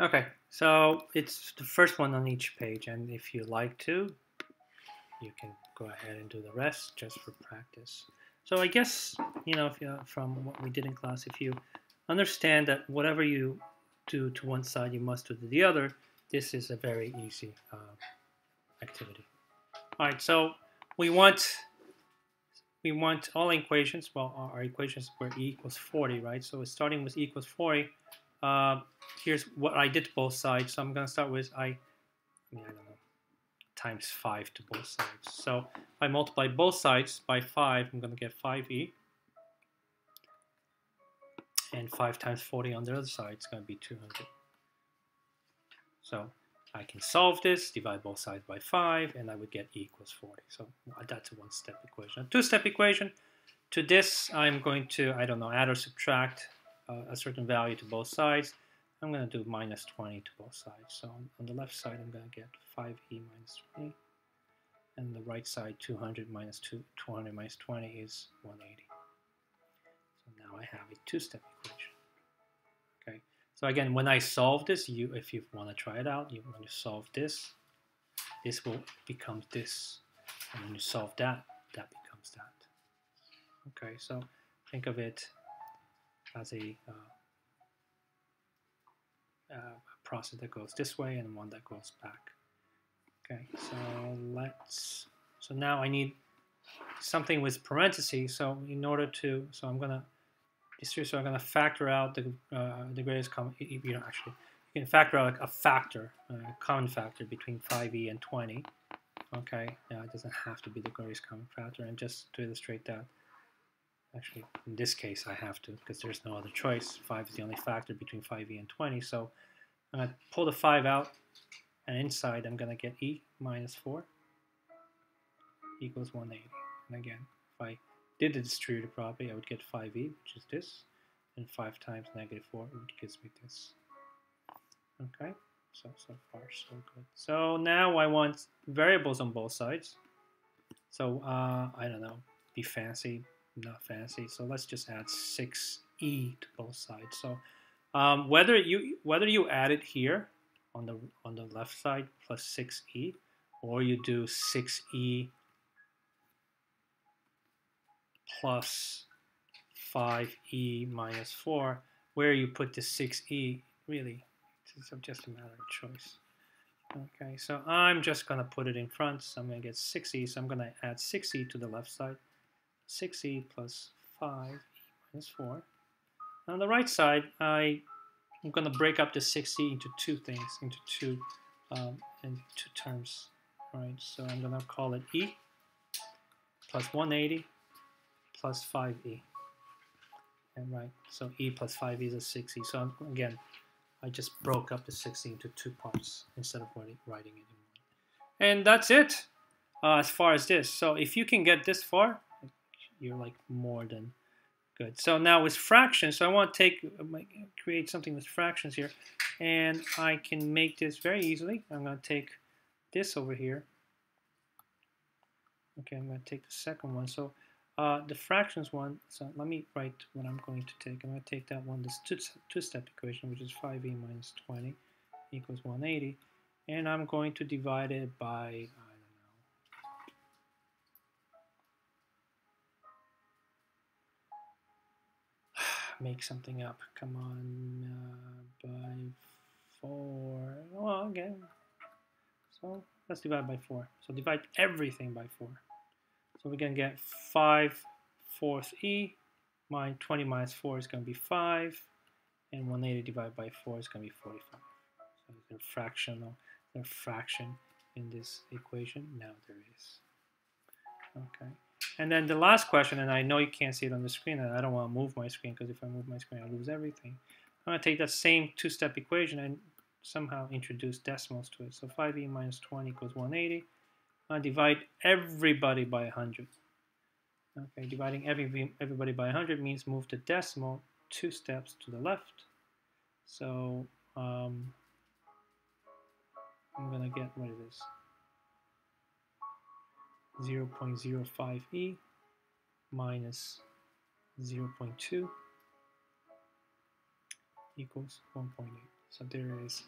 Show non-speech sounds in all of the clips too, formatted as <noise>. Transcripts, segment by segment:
Okay, so it's the first one on each page, and if you like to, you can go ahead and do the rest just for practice. So I guess, you know, if you, from what we did in class, if you understand that whatever you do to one side, you must do to the other, this is a very easy uh, activity. All right, so we want we want all equations, well, our equations were e equals 40, right? So starting with e equals 40, uh, here's what I did to both sides. So I'm going to start with I, I mean, I don't know, times 5 to both sides. So if I multiply both sides by 5, I'm going to get 5e. And 5 times 40 on the other side is going to be 200. So I can solve this, divide both sides by 5, and I would get e equals 40. So that's a one-step equation. A two-step equation, to this I'm going to, I don't know, add or subtract a certain value to both sides. I'm going to do minus 20 to both sides. So on the left side, I'm going to get 5e minus 20. And the right side, 200 minus 2, 200 minus 20 is 180. So now I have a two-step equation. Okay. So again, when I solve this, you, if you want to try it out, you when you solve this, this will become this. And when you solve that, that becomes that. Okay, so think of it as a, uh, uh, process that goes this way and one that goes back. Okay, so let's, so now I need something with parentheses. So in order to, so I'm gonna, so I'm gonna factor out the uh, the greatest common, you know, actually, you can factor out a factor, a common factor between 5e and 20. Okay, now it doesn't have to be the greatest common factor. And just to illustrate that, Actually, in this case, I have to because there's no other choice. 5 is the only factor between 5e and 20. So I'm going to pull the 5 out, and inside I'm going to get e minus 4 equals 180. And again, if I did the distributive property, I would get 5e, which is this, and 5 times negative 4, which gives me this. Okay, so, so far so good. So now I want variables on both sides. So, uh, I don't know, be fancy, not fancy. So let's just add 6e to both sides. So um, whether you whether you add it here on the on the left side plus 6e, or you do 6e plus 5e minus 4, where you put the 6e, really, it's just a matter of choice. Okay, so I'm just going to put it in front, so I'm going to get 6e, so I'm going to add 6e to the left side. 6e plus 5e minus 4. On the right side, I, I'm going to break up the 6e into two things, into two, um, into two terms. Right, so I'm going to call it e plus 180 plus 5e. And right, so e plus 5e is a 6e. So again, I just broke up the 6e into two parts instead of writing it. And that's it uh, as far as this. So if you can get this far, you're like more than good. So now with fractions, so I want to take create something with fractions here, and I can make this very easily. I'm going to take this over here. Okay, I'm going to take the second one. So uh, the fractions one, so let me write what I'm going to take. I'm going to take that one, this two-step equation, which is 5e minus 20 equals 180, and I'm going to divide it by uh, make something up. Come on, uh, by 4. Well, again. So let's divide by 4. So divide everything by 4. So we can get 5 fourth e. My 20 minus 4 is going to be 5. And 180 divided by 4 is going to be 45. So is there fractional, there fraction in this equation? Now there is. Okay. And then the last question, and I know you can't see it on the screen, and I don't want to move my screen because if I move my screen, I lose everything. I'm going to take that same two-step equation and somehow introduce decimals to it. So 5e minus 20 equals 180. I divide everybody by 100. Okay, dividing every, everybody by 100 means move the decimal two steps to the left. So um, I'm going to get, what is this? 0.05e minus 0.2 equals 1.8. So there is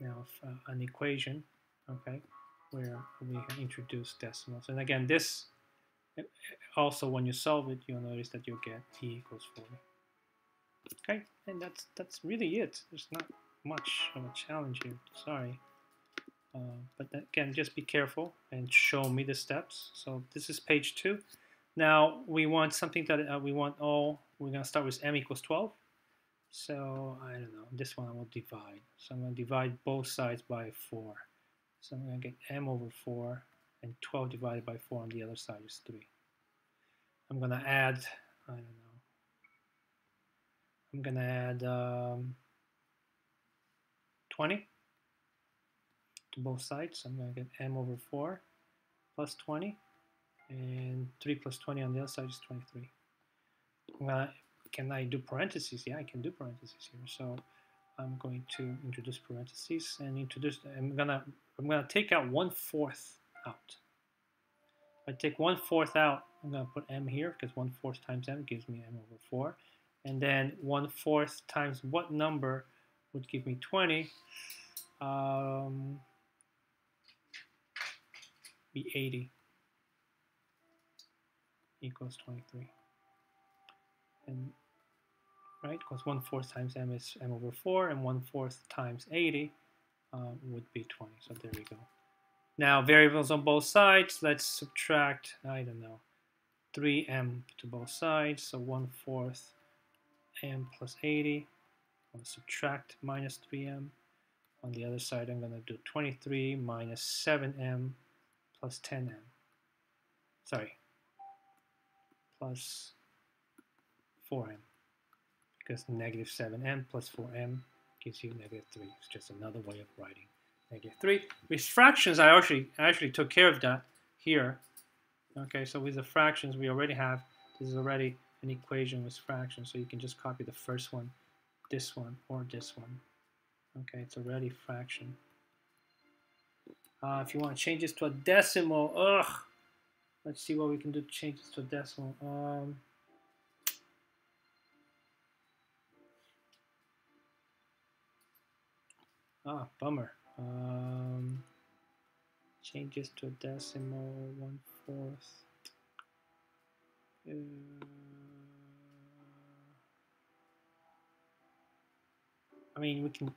now uh, an equation, okay, where we introduce decimals. And again, this also when you solve it, you'll notice that you'll get e equals 40. Okay, and that's that's really it. There's not much of a challenge here. Sorry. Uh, but again, just be careful and show me the steps. So this is page two. Now we want something that uh, we want all, we're going to start with m equals 12. So I don't know, this one I will divide. So I'm going to divide both sides by 4. So I'm going to get m over 4 and 12 divided by 4 on the other side is 3. I'm going to add, I don't know, I'm going to add um, 20 to both sides. So I'm going to get m over 4 plus 20 and 3 plus 20 on the other side is 23. Gonna, can I do parentheses? Yeah, I can do parentheses here. So I'm going to introduce parentheses and introduce, I'm gonna, I'm gonna take out one fourth out. If I take one fourth out, I'm gonna put m here because one fourth times m gives me m over 4. And then one fourth times what number would give me 20? Um, be 80 equals 23. And right, because 1 fourth times m is m over 4, and 1 fourth times 80 uh, would be 20. So there we go. Now variables on both sides, let's subtract, I don't know, 3m to both sides, so 1 fourth m plus 80. I'll subtract minus 3m. On the other side, I'm going to do 23 minus 7m plus 10m. Sorry, plus 4m because negative 7m plus 4m gives you negative 3. It's just another way of writing negative 3. With fractions, I actually, I actually took care of that here. Okay, so with the fractions, we already have, this is already an equation with fractions, so you can just copy the first one, this one, or this one. Okay, it's already fraction. Uh, if you want to change this to a decimal, ugh, Let's see what we can do to change this to a decimal. Um, ah, bummer. Um, change this to a decimal, one fourth. Uh, I mean, we can.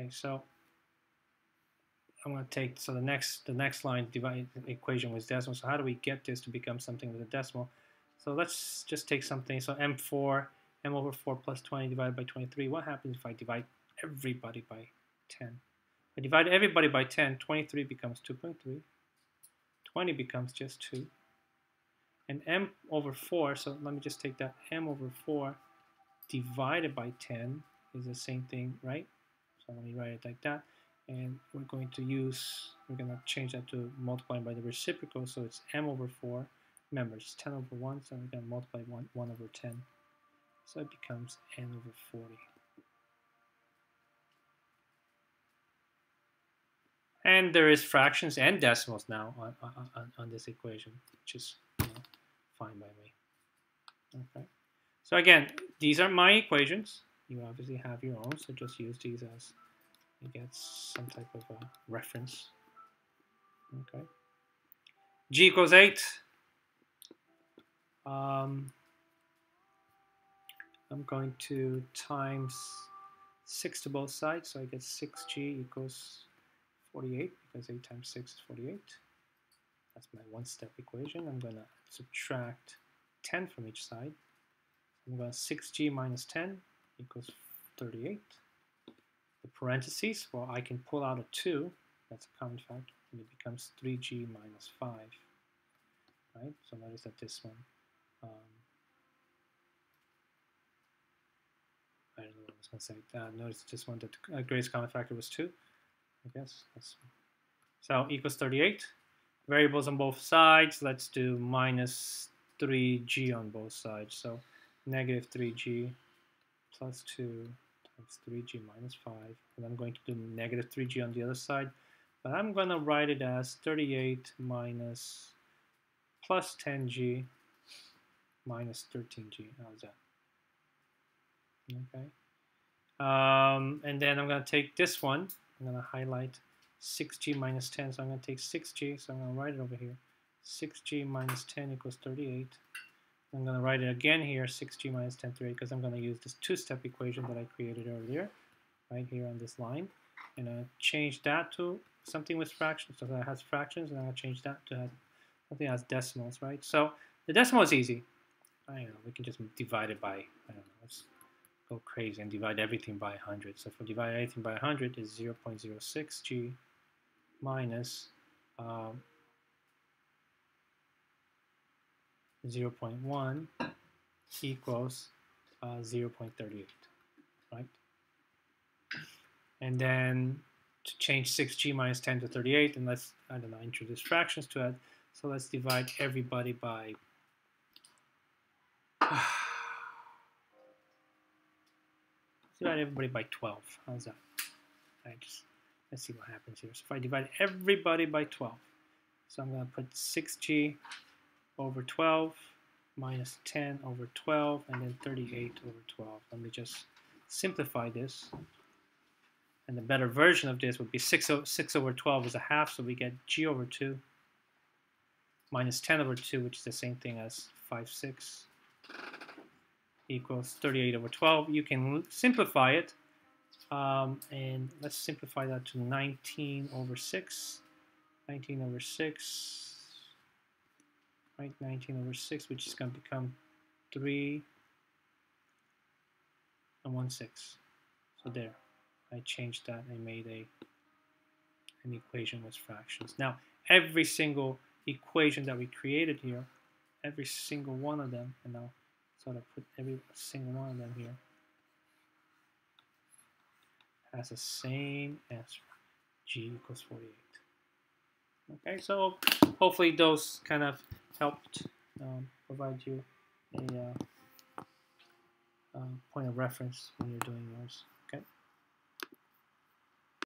Okay, so I'm going to take, so the next the next line divide equation was decimal. So how do we get this to become something with a decimal? So let's just take something. So m4, m over 4 plus 20 divided by 23. What happens if I divide everybody by 10? I divide everybody by 10. 23 becomes 2.3. 20 becomes just 2. And m over 4, so let me just take that. m over 4 divided by 10 is the same thing, right? So let me write it like that and we're going to use, we're going to change that to multiplying by the reciprocal, so it's m over 4. Remember, it's 10 over 1, so we're going to multiply 1, 1 over 10. So it becomes n over 40. And there is fractions and decimals now on, on, on this equation, which is you know, fine by me. Okay. So again, these are my equations. You obviously have your own, so just use these as you get some type of a reference. Okay. G equals 8. Um, I'm going to times 6 to both sides, so I get 6g equals 48, because 8 times 6 is 48. That's my one-step equation. I'm going to subtract 10 from each side. I'm going to 6g minus 10 equals 38 the parentheses, well, I can pull out a 2, that's a common factor, and it becomes 3g minus 5, right? So notice that this one, um, I don't know what I was going to say. Uh, notice this one that the uh, greatest common factor was 2, I guess. That's, so equals 38. Variables on both sides, let's do minus 3g on both sides. So negative 3g plus 2 times 3g minus 5. And I'm going to do negative 3g on the other side. But I'm going to write it as 38 minus plus 10g minus 13g. How's that? Okay. Um, and then I'm going to take this one. I'm going to highlight 6g minus 10. So I'm going to take 6g. So I'm going to write it over here. 6g minus 10 equals 38. I'm going to write it again here, 6g minus 10 38, because I'm going to use this two-step equation that I created earlier, right here on this line. And I change that to something with fractions, so that has fractions, and I'll change that to have something that has decimals, right? So the decimal is easy. I don't know, we can just divide it by, I don't know, let's go crazy and divide everything by 100. So if we divide everything by 100, is 0.06g minus um, 0.1 equals uh, 0.38, right? And then to change 6g minus 10 to 38, and let's, I don't know, introduce fractions to it. So let's divide everybody by <sighs> divide everybody by 12. How's that? I just let's see what happens here. So if I divide everybody by 12, so I'm going to put 6g over 12 minus 10 over 12 and then 38 over 12. Let me just simplify this. And the better version of this would be 6, 6 over 12 is a half, so we get g over 2 minus 10 over 2, which is the same thing as 5, 6 equals 38 over 12. You can simplify it, um, and let's simplify that to 19 over 6. 19 over 6, right? 19 over 6, which is going to become 3 and 1 6. So there, I changed that and made a an equation with fractions. Now, every single equation that we created here, every single one of them, and I'll sort of put every single one of them here has the same answer g equals 48 okay so hopefully those kind of helped um, provide you a uh, uh, point of reference when you're doing yours